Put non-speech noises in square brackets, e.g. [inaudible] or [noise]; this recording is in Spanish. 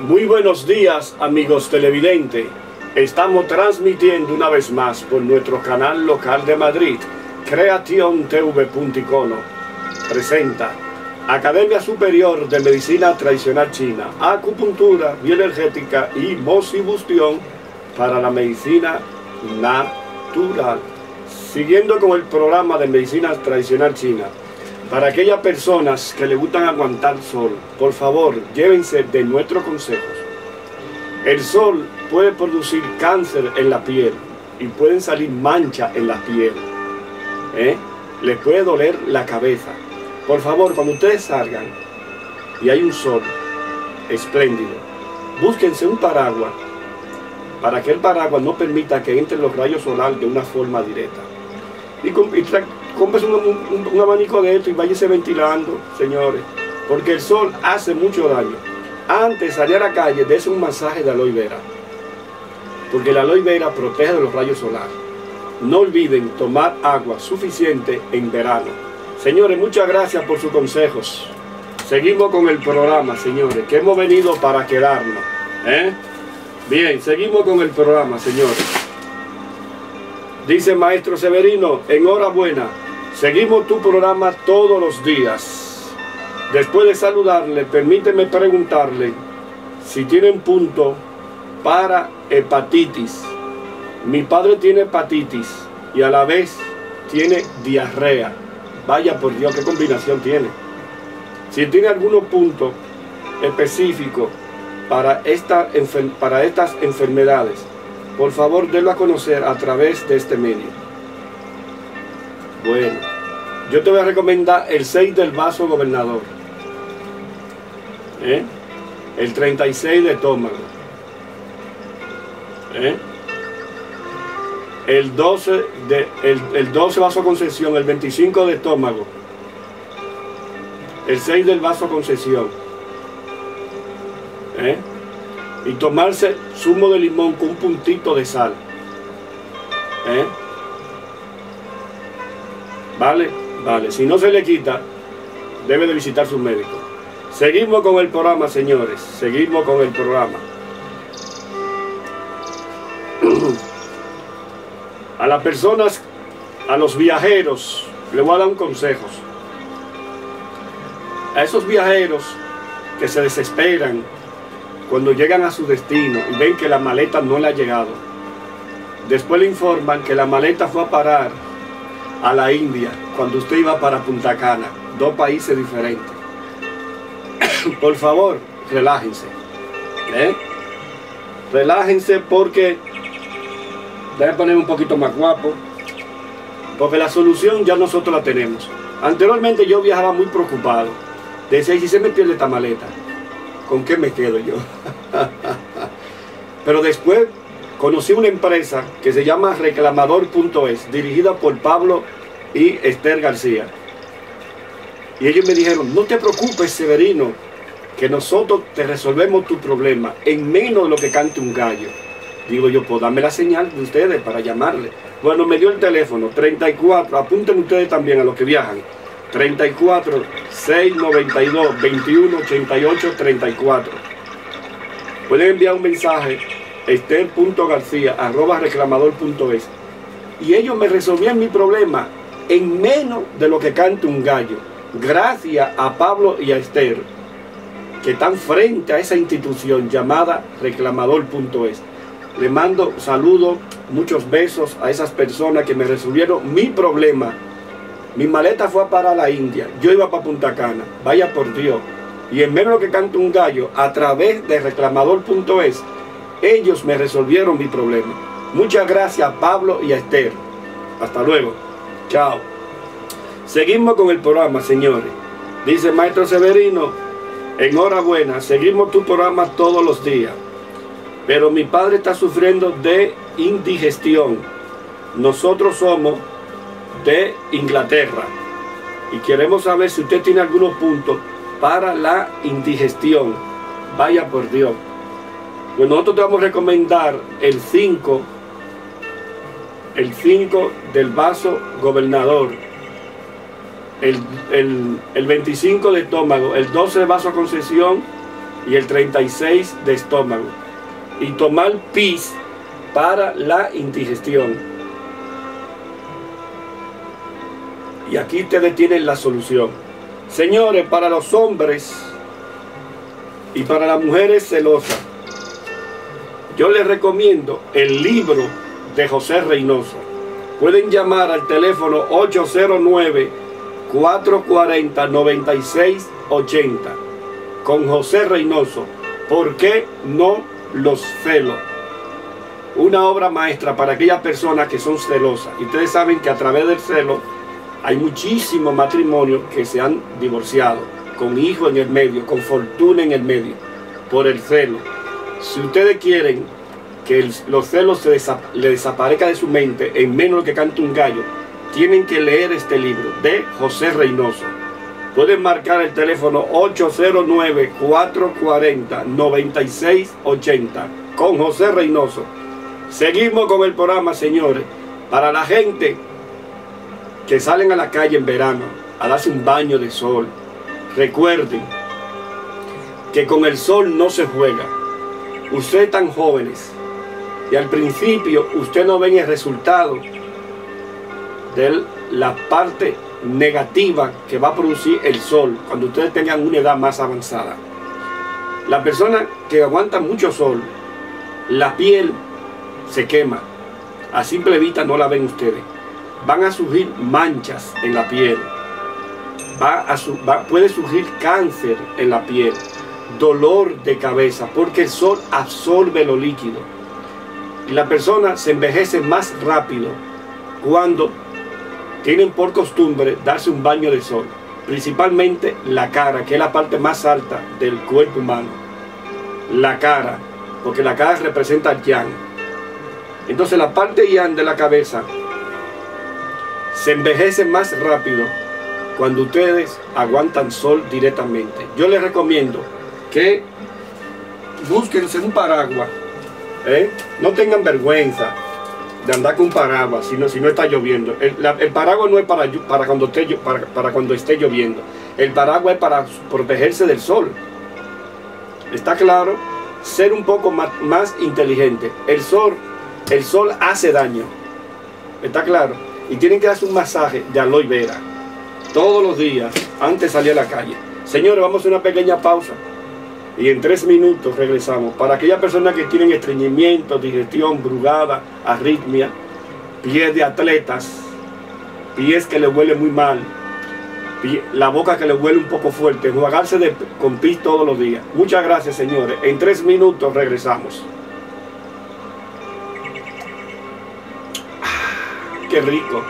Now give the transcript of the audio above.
Muy buenos días amigos televidentes. Estamos transmitiendo una vez más por nuestro canal local de Madrid, creationtv.icono. Presenta Academia Superior de Medicina Tradicional China, acupuntura, bioenergética y mosibustión para la medicina natural. Siguiendo con el programa de medicina tradicional china, para aquellas personas que le gustan aguantar sol, por favor, llévense de nuestros consejos. El sol puede producir cáncer en la piel y pueden salir manchas en la piel. ¿eh? Les puede doler la cabeza. Por favor, cuando ustedes salgan y hay un sol espléndido, búsquense un paraguas para que el paraguas no permita que entren los rayos solares de una forma directa. Y, cómprese un, abanico de esto y váyase ventilando, señores, porque el sol hace mucho daño. Antes de salir a la calle, dése un masaje de aloe vera, porque la aloe vera protege de los rayos solares. No olviden tomar agua suficiente en verano. Señores, muchas gracias por sus consejos. Seguimos con el programa, señores, que hemos venido para quedarnos. ¿eh? Bien, seguimos con el programa, señores. Dice Maestro Severino, enhorabuena, Seguimos tu programa todos los días. Después de saludarle, permíteme preguntarle si tienen punto para hepatitis. Mi padre tiene hepatitis y a la vez tiene diarrea. Vaya por Dios, qué combinación tiene. Si tiene algunos puntos específicos para estas enfermedades, por favor délo a conocer a través de este medio. Bueno, yo te voy a recomendar el 6 del vaso gobernador. ¿Eh? El 36 de estómago. ¿Eh? El 12 de el, 12 vaso concesión, el 25 de estómago. El 6 del vaso concesión. ¿Eh? Y tomarse zumo de limón con un puntito de sal. ¿Eh? ¿Vale? Vale. Si no se le quita, debe de visitar su médico. Seguimos con el programa, señores. Seguimos con el programa. [clears throat] A las personas, a los viajeros, le voy a dar un consejo. A esos viajeros que se desesperan cuando llegan a su destino y ven que la maleta no le ha llegado. Después le informan que la maleta fue a parar a la India cuando usted iba para Punta Cana, dos países diferentes. [coughs] Por favor, relájense. ¿eh? Relájense porque, voy a poner un poquito más guapo, porque la solución ya nosotros la tenemos. Anteriormente yo viajaba muy preocupado. Decía, ¿y si se me pierde esta maleta? ¿Con qué me quedo yo? [laughs] Pero después conocí una empresa que se llama reclamador.es, dirigida por Pablo y Esther García. Y ellos me dijeron, no te preocupes, Severino, que nosotros te resolvemos tu problema en menos de lo que cante un gallo. Digo yo, pues dame la señal de ustedes para llamarle. Bueno, me dio el teléfono, 34, apunten ustedes también a los que viajan. 34 692 21 88 34. Pueden enviar un mensaje ester.garcía arroba reclamador.es y ellos me resolvían mi problema en menos de lo que canta un gallo. Gracias a Pablo y a Esther que están frente a esa institución llamada reclamador.es le mando saludos muchos besos a esas personas que me resolvieron mi problema. Mi maleta fue para la India yo iba para Punta Cana vaya por Dios. Y en menos de lo que canta un gallo a través de reclamador.es ellos me resolvieron mi problema. Muchas gracias a Pablo y a Esther. Hasta luego. Chao. Seguimos con el programa, señores. Dice Maestro Severino, enhorabuena, seguimos tu programa todos los días. Pero mi padre está sufriendo de indigestión. Nosotros somos de Inglaterra. Y queremos saber si usted tiene algunos puntos para la indigestión. Vaya por Dios. Pues nosotros te vamos a recomendar el 5, el 5 del vaso gobernador, el, 25 de estómago, el 12 de vaso concesión y el 36 de estómago. Y tomar pis para la indigestión. Y aquí ustedes tienen la solución. Señores, para los hombres y para las mujeres celosas, yo les recomiendo el libro de José Reynoso. Pueden llamar al teléfono 809-440-9680 con José Reynoso. ¿Por qué no los celos? Una obra maestra para aquellas personas que son celosas. Y ustedes saben que a través del celo hay muchísimos matrimonios que se han divorciado, con hijos en el medio, con fortuna en el medio, por el celo. Si ustedes quieren que los celos se le desaparezca de su mente en menos que cante un gallo, tienen que leer este libro de José Reynoso. Pueden marcar el teléfono 809-440-9680 con José Reynoso. Seguimos con el programa, señores. Para la gente que salen a la calle en verano a darse un baño de sol, recuerden que con el sol no se juega. Ustedes tan jóvenes y al principio usted no ven el resultado de la parte negativa que va a producir el sol cuando ustedes tengan una edad más avanzada. La persona que aguanta mucho sol, la piel se quema. A simple vista no la ven ustedes. Van a surgir manchas en la piel. Va puede surgir cáncer en la piel. Dolor de cabeza porque el sol absorbe lo líquido y la persona se envejece más rápido cuando tienen por costumbre darse un baño de sol, principalmente la cara, que es la parte más alta del cuerpo humano. La cara, porque la cara representa el yang. Entonces la parte yang de la cabeza se envejece más rápido cuando ustedes aguantan sol directamente. Yo les recomiendo que búsquense un paraguas ¿Eh? No tengan vergüenza de andar con paraguas si no, si no está lloviendo. El, paraguas no es para, para, cuando esté, para, cuando esté lloviendo. El paraguas es para protegerse del sol. ¿Está claro? Ser un poco más, inteligente. El sol, el sol hace daño. ¿Está claro? Y tienen que hacer un masaje de aloe vera todos los días antes de salir a la calle. Señores, vamos a hacer una pequeña pausa y en tres minutos regresamos. Para aquellas personas que tienen estreñimiento, digestión, brugada, arritmia, pies de atletas, pies que le huele muy mal, la boca que le huele un poco fuerte, enjuagarse de, con pis todos los días. Muchas gracias, señores. En tres minutos regresamos. Ah, qué rico.